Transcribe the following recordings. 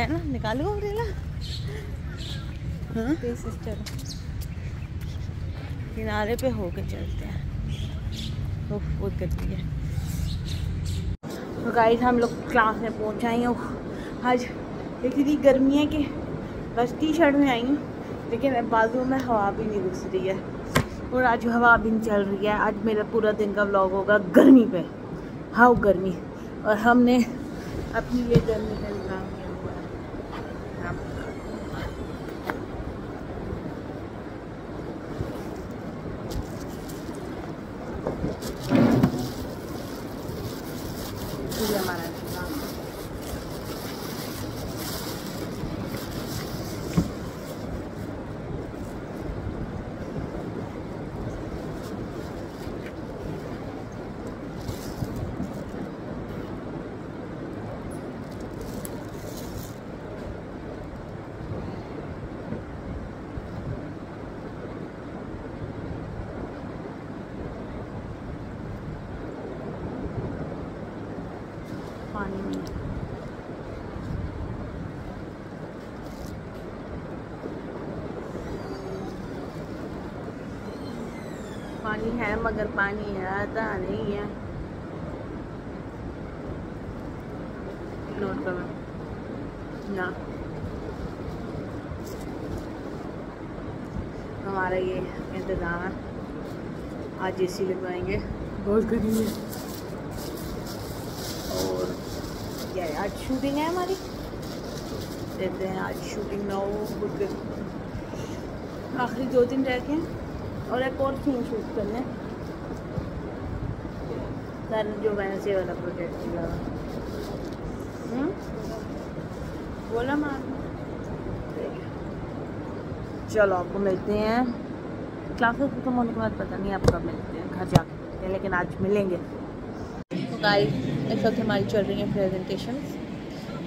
है ना? निकालो अम्ब्रेला हाँ? किनारे पे होके चलते हैं। बहुत गर्मी है। तो गाइस हम लोग क्लास में पहुँच आए हैं। आज इतनी गर्मी है कि बस टी शर्ट में आई हूँ लेकिन बाजू में हवा भी नहीं घुस रही है। और आज हवा भी नहीं चल रही है। आज मेरा पूरा दिन का व्लॉग होगा गर्मी पे। हाउ गर्मी। और हमने अपनी ये गर्मी का इंतज़ाम किया हुआ है हाँ। ये हमारा इंतज़ाम है। पानी में। पानी है, मगर पानी आता नहीं है। नोट करो। ना। हमारा ये इंतज़ाम है आज एसी लगवाएँगे बहुत गर्मी है और क्या है, आज शूटिंग है हमारी। देते हैं आज शूटिंग ना हो गुड आखिरी दो दिन रह गए और एक और सीन शूट करना है। जो मैंने से वाला प्रोजेक्ट किया हम्म? बोला मार। चलो आपको मिलते हैं। क्लासेस खत्म होने के बाद पता नहीं आप कब मिलते हैं। घर जाके। लेकिन आज मिलेंगे। तो गाइस इस वक्त हमारी चल रही है प्रेजेंटेशन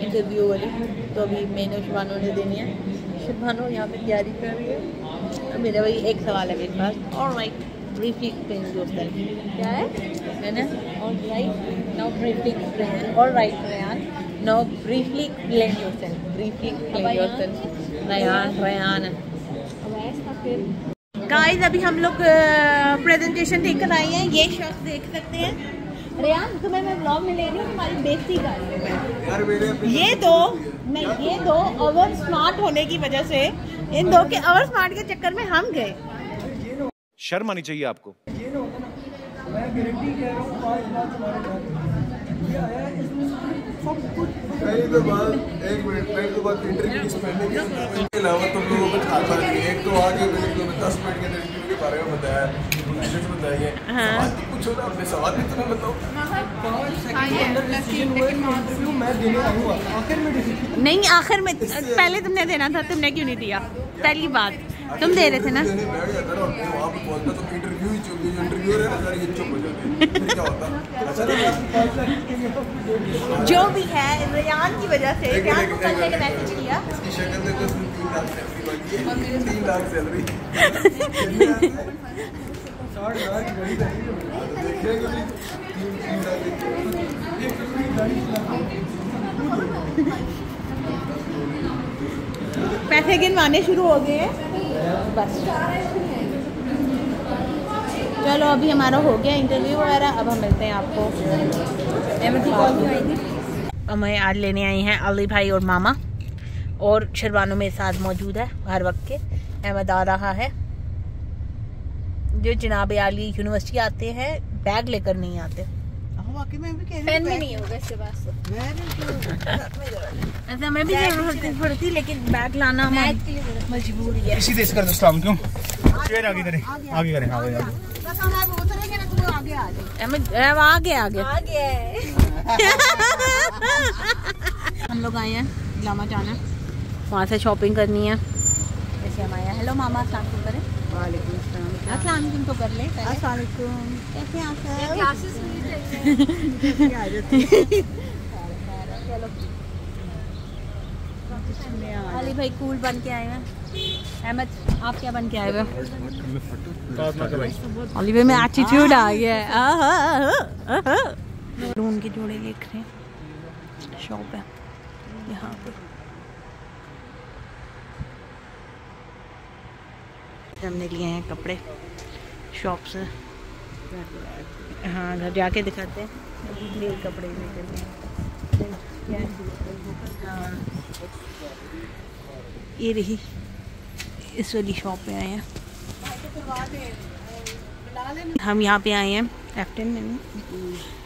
इंटरव्यू वाली। तो अभी मैंने शुभानो ने देनी है। शुभानो यहाँ पे तैयारी कर रही है। और मेरा भाई एक सवाल है मेरे पास। और राइट ब्रीफली एक्सप्लेन योरसेल्फ क्या है? मैंने और राइट नाउ ब्रीफली एक्सप्लेन और right Ryan now briefly explain yourself briefly explain yourself Ryan Ryan guys अभी हम लोग प्रेजेंटेशन देकर आए हैं। ये शख्स देख सकते हैं। रेयान तुम्हें मैं ब्लॉग में ले रही हूँ तुम्हारी बेइज्जती कर रही ये दो मैं ये दो ओवर स्मार्ट होने की वजह से इन दो के ओवर स्मार्ट के चक्कर में हम गए। शर्म आनी चाहिए आपको। मैं गारंटी कह रहा हूँ पाँच बात हमारे घर ये आया इसमें सब कुछ नहीं तो बात एक मिनट मैं तो बात इंटरव्यू की के अलावा तुम लोगों को खाता नहीं एक तो आगे दस मिनट के इंटरव्यू के बारे में बताया। बताइए सवाल तो पूछो अपने सवाल भी तुम्हें बताओ। पाँच सेकंड के अंदर डिसीज़न हुए कि इंटरव्यू मैं देने आऊँगा आखिर में डिसीज़न नहीं आखिर में पहले तुमने देना था तुमने क्यों नहीं दिया? पहली बात तुम दे रहे थे ना? और तो ही जो है हो अच्छा जो भी है रेयान की वजह से रेयान को कल एक- मैंने मैसेज किया। इसकी शक्ल देखो इसमें तीन लाख सैलरी पैसे गिनवाने शुरू हो गए हैं। बस। चलो अभी हमारा हो गया इंटरव्यू वगैरह अब हम मिलते हैं आपको। हमें आज लेने आई हैं अली भाई और मामा। और शरवानों मेरे साथ मौजूद है हर वक्त के। अहमद आ रहा है। जो जनाब आली यूनिवर्सिटी आते हैं बैग लेकर नहीं आते। पेन भी नहीं होगा इसके पास। ऐसा मैं भी ज़रूरत पड़ती लेकिन बैग लाना मजबूरी है इसी देश कर क्यों? चेयर आगे करें आगे करें आगे आगे अहमद आगे आगे आ गया है। हम लोग आए हैं लामा जाना वहाँ से शॉपिंग करनी है। जैसे हम आए हैं। हेलो मामा करें। वालेकुम। तो कर ले कैसे आप क्लासेस नहीं चाहिए चलो। अली भाई कूल बन के आए हैं। अहमद आप क्या बन के आए हुए हो? अली भाई में एटीट्यूड आ गया है। आहा, आहा, आहा। लून के जोड़े देख रहे हैं। शॉप है। यहाँ पे हमने लिए हैं कपड़े शॉप से हाँ घर जाके दिखाते हैं। कपड़े लेकर हाँ। ये रही, इस वाली शॉप पे आए हैं। हम यहाँ पे आए हैं एफ़ टेन में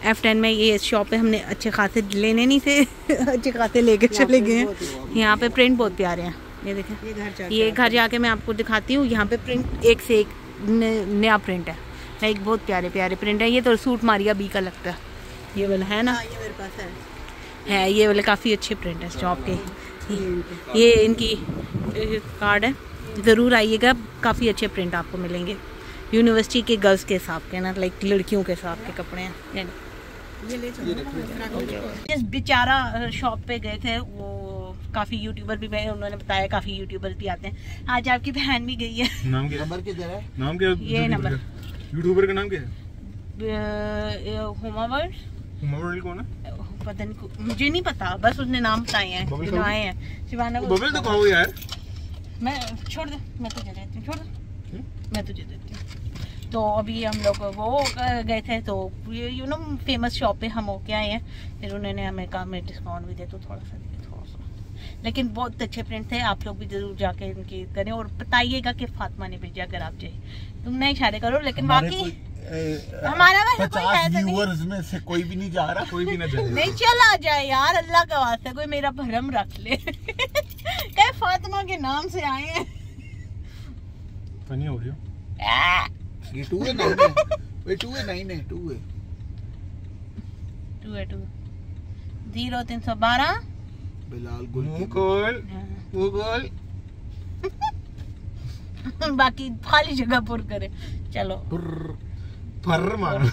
एफ़ टेन में ये शॉप पे हमने अच्छे खासे लेने नहीं थे, अच्छे खासे लेके चले गए हैं। यहाँ पे प्रिंट बहुत प्यारे हैं। ये देखें। ये घर जाके मैं आपको दिखाती हूँ। यहाँ पे प्रिंट एक से एक नया प्रिंट है। लाइक बहुत प्यारे प्यारे प्रिंट है। ये तो सूट मारिया बी का लगता है। ये वाला है ना? ये मेरे पास है। है ये वाले काफ़ी अच्छे प्रिंट है शॉप के। ये इनकी। कार्ड है। ज़रूर आइएगा काफ़ी अच्छे प्रिंट आपको मिलेंगे। यूनिवर्सिटी के गर्ल्स के हिसाब के ना लाइक लड़कियों के हिसाब के कपड़े हैं। जिस बेचारा शॉप पे गए थे वो काफ़ी यूट्यूबर भी गए उन्होंने बताया काफ़ी यूट्यूबर भी आते हैं। आज आपकी बहन भी गई है। नाम क्या? नंबर किधर है? नाम क्या? ये नंबर। यूट्यूबर का नाम क्या है? होमावर्ड मोबाइल कौन है? पता नहीं मुझे नहीं पता बस उसने नाम बताए हैं जो खाओ? आए हैं। शिवाना को बबल तो कहो यार? मैं छोड़ दे मैं तुझे देती हूँ छोड़ दे? मैं तुझे देती हूँ। तो अभी हम लोग वो गए थे तो ये यू नो फ़ेमस शॉप पे हम होके आए हैं। फिर उन्होंने हमें कहा मैं डिस्काउंट भी दे तो थोड़ा सा लेकिन बहुत अच्छे प्रिंट थे आप लोग भी ज़रूर जाके इनकी करें और बताइएगा कि फातिमा ने भेजा अगर आप जाए। तुम नहीं इशारे करो लेकिन बाकी हमारा वैसे कोई है तो व्यूअर्स में से कोई भी नहीं जा रहा। कोई भी ना चले नहीं चला जाए यार अल्लाह का वास्ते कोई मेरा भरम रख ले। कहे फातिमा के नाम से आए हैं। फनी हो रही हो? ये टू है नाइन है। वे टू है नाइन है टू है। टू है टू ज़ीरो तीन सौ बारह। बिलाल गुल मुँह खोल बाकी खाली जगह पुर करे। चलो। फर मारो।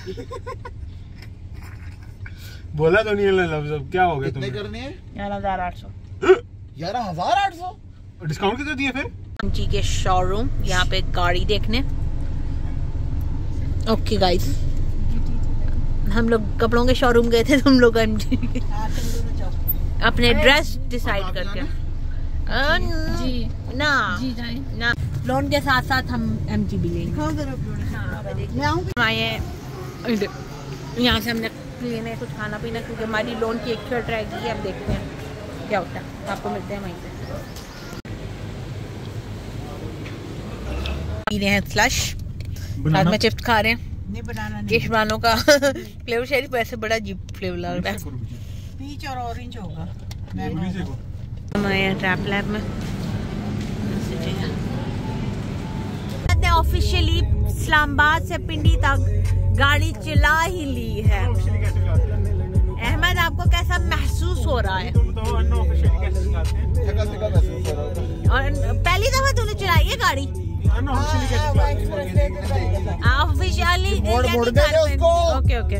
बोला तो नहीं है लफ्ज अब क्या हो गया कितने तुम्हें? करने हैं? ग्यारह हज़ार आठ सौ। ग्यारह हज़ार आठ सौ? डिस्काउंट कितने दिए फिर? जी के शोरूम यहाँ पे गाड़ी देखने। ओके गाइस हम लोग कपड़ों के शोरूम गए थे तुम लोग एम अपने ड्रेस डिसाइड करके। जी। ना जी ना लोन के साथ साथ हम एम जी भी लेंगे। आए हैं यहाँ से हमने लेने कुछ खाना पीना क्योंकि हमारी लोन की एक शर्ट रहेगी अब देखते हैं क्या होता है। आपको मिलते हैं वहीं पे। पी रहे हैं स्लश साथ में चिप्स खा रहे हैं। नहीं बनाना वालों का फ्लेवर शेरी वैसे बड़ा अजीब फ्लेवर लग रहा है। पीच और ऑरेंज होगा हम आए हैं ट्रैप लैब में ऑफिशियली इस्लामाबाद से पिंडी तक गाड़ी चला ही ली है अहमद आपको कैसा महसूस हो रहा है हो और पहली दफ़ा तूने चलाई है गाड़ी ऑफिशियली। ओके ओके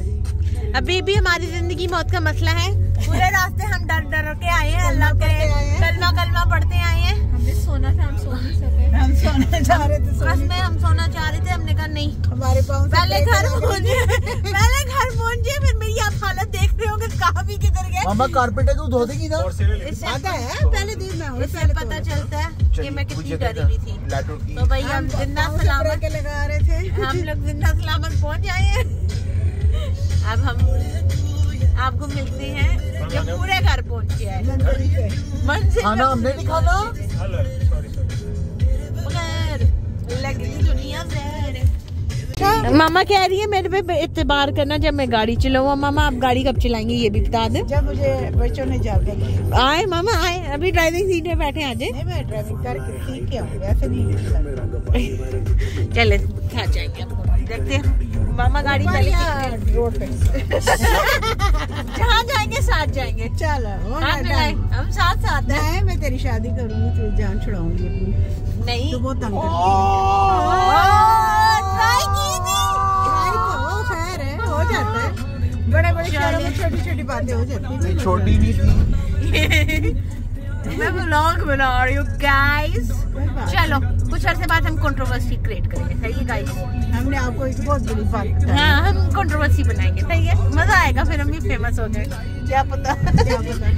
अभी भी हमारी ज़िंदगी मौत का मसला है। पूरे रास्ते हम डर डर के आए हैं अल्लाह करे कलमा कलमा पढ़ते आए हैं। हमने सोना था हम सो नहीं सके हम सोने जा रहे थे बस में हम सोना चाह रहे थे हमने कहा नहीं। हमारे पाँव से पहले घर पहुँचे पहले घर पहुँचे फिर मेरी आप हालत देख रहे होंगे कहाँ भी किधर गए। मामा कारपेट है तू धो देगी ना इससे आता है? पहले दिन में इससे पता चलता है कि मैं कितनी डरी हुई थी। तो भाई हम ज़िंदा सलामत लगा रहे थे। हम लोग ज़िंदा सलामत पहुँच आए हैं अब हम आपको मिलते हैं जब पूरे घर पहुँच आए मंजिल खाना हमने नहीं खाना दुनिया मामा कह रही है मेरे पे इतबार करना जब मैं गाड़ी चलाऊँ। मामा आप गाड़ी कब चलाएँगे ये भी बता दें। जब मुझे बच्चों ने जा आए मामा आए। अभी ड्राइविंग सीट में बैठे आज। मैं ड्राइविंग करके सीख के आऊँ। वैसे नहीं चले खा जाएँगे। देखते हैं। मामा गाड़ी पहले रोड पे। जहाँ जाएँगे साथ जाएँगे। चल हम साथ साथ हैं। मैं मैं तेरी शादी करूँगी तो जान छुड़ाऊँगी अपनी। नहीं। तो बहुत तंग है। तो है हो है। बड़े बड़े शहरों में छोटी छोटी बातें हो जाती हैं। छोटी नहीं थी। मैं व्लॉग बना रही हूँ गाइस चलो कुछ अर्से बाद हम कंट्रोवर्सी क्रिएट करेंगे सही है गाइस हमने आपको एक बहुत बड़ी बात हाँ हम कंट्रोवर्सी बनाएँगे सही है? मज़ा आएगा फिर हम भी फ़ेमस हो गए क्या पता? क्या पता?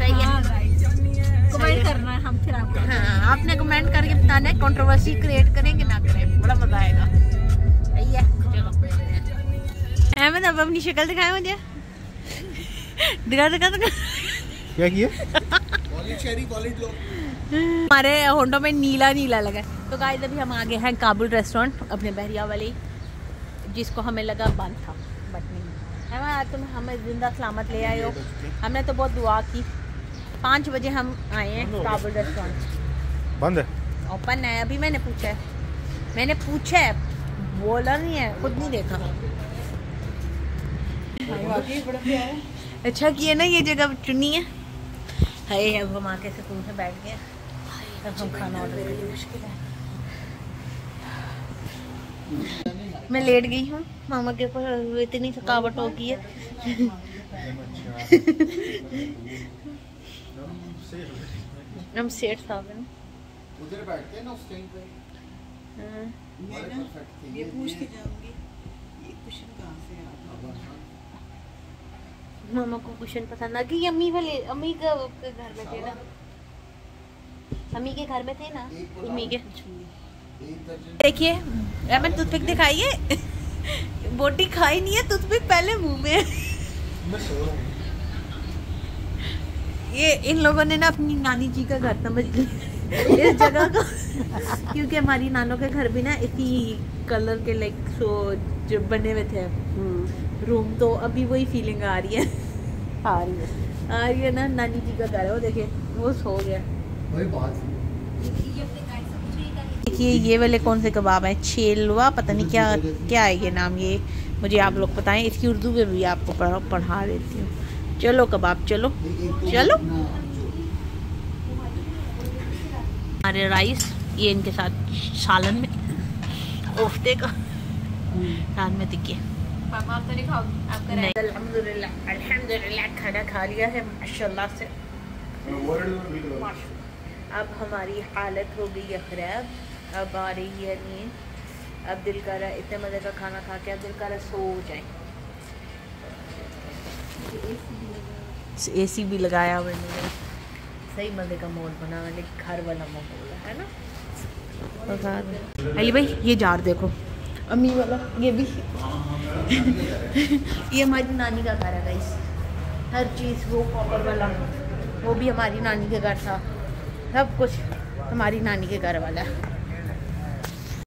सही है। कमेंट करना है। हम फिर आपको हाँ आपने कमेंट करके बताना है कंट्रोवर्सी क्रिएट करें कि ना करें बड़ा मज़ा आएगा। सही है चलो। अहमद अब अपनी शक्ल दिखाए मुझे। दिखा दिखा दिखा। क्या किए हमारे होंडो में नीला नीला लगा तो गाइस अभी हम आगे हैं काबुल रेस्टोरेंट अपने बहरिया वाली जिसको हमें लगा बंद था बट नहीं। है तुम हमें ज़िंदा सलामत ले आए हो। हमने तो बहुत दुआ की। पाँच बजे हम आए हैं काबुल रेस्टोरेंट बंद है? ओपन है अभी मैंने पूछा है। मैंने पूछा है बोला नहीं है खुद नहीं देखा। अच्छा किया ना ये जगह चुनी है? है अब हम आके सुकून से बैठ गए। अब हम खाना ऑर्डर करने मुश्किल है मैं लेट गई हूँ। मामा के ऊपर इतनी थकावट हो गई है। हम सेठ साहब हैं। उधर बैठते हैं ना उस टाइम पे। हाँ। मैं ना ये पूछ के जाऊँगी। ये क्वेश्चन कहाँ से आ मामा को कुशन पसंद आ गई। अम्मी वाले अम्मी का के घर में थे ना। अम्मी के घर में थे ना। अम्मी के देखिए अहमद टूथपिक दिखाइए। बोटी खाई नहीं है टूथपिक पहले मुँह में ये इन लोगों ने ना अपनी नानी जी का घर समझ लिया। इस जगह को। क्योंकि हमारी नानों के घर भी ना इसी कलर के लाइक सो जो बने हुए थे। रूम तो अभी वही फीलिंग आ रही है। आ रही है। आ रही है ना नानी जी का घर है वो देखिए वो सो गया। वही बात देखिए ये वाले कौन से कबाब हैं? छेलवा पता नहीं क्या क्या है ये नाम ये? मुझे आप लोग बताएँ इसकी उर्दू में भी आपको पढ़ा पढ़ा देती हूँ। चलो कबाब चलो। चलो। हमारे राइस ये इनके साथ सालन में कोफ्ते का। साथ में टिक्के पापा आप तो नहीं खाओगे खाना खा लिया है माशाल्लाह से अब हमारी हालत हो गई है ख़राब। अब आ रही है नींद। अब दिल कर रहा है इतने मज़े का खाना खा के अब दिल कर रहा है सो जाए। ए सी भी लगाया हुआ मैंने। सही मज़े का माहौल बना हुआ लेकिन घर वाला माहौल है, है ना? अली भाई ये जार देखो। अम्मी वाला ये भी। ये हमारी नानी का घर है गाइस हर चीज़, वो कॉपर वाला, वो भी हमारी नानी के घर था. सब कुछ हमारी नानी के घर वाला है.